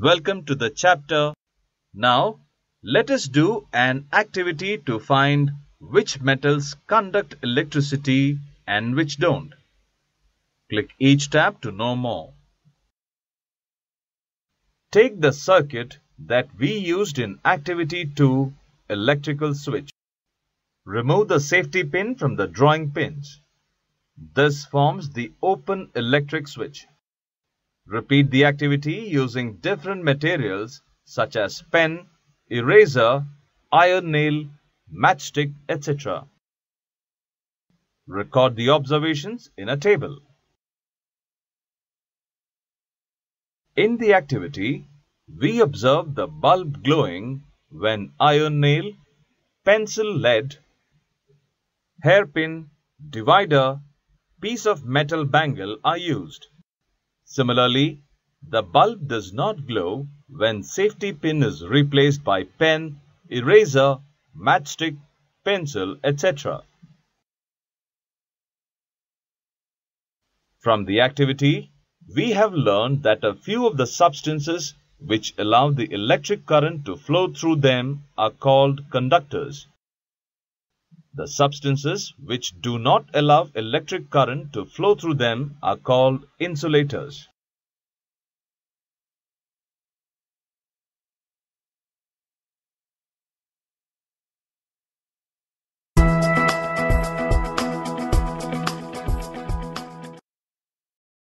Welcome to the chapter. Now, let us do an activity to find which metals conduct electricity and which don't. Click each tab to know more. Take the circuit that we used in Activity 2 Electrical Switch. Remove the safety pin from the drawing pins. This forms the open electric switch. Repeat the activity using different materials such as pen, eraser, iron nail, matchstick, etc. Record the observations in a table. In the activity, we observe the bulb glowing when iron nail, pencil lead, hairpin, divider, piece of metal bangle are used. Similarly, the bulb does not glow when safety pin is replaced by pen, eraser, matchstick, pencil, etc. From the activity, we have learned that a few of the substances which allow the electric current to flow through them are called conductors. The substances which do not allow electric current to flow through them are called insulators.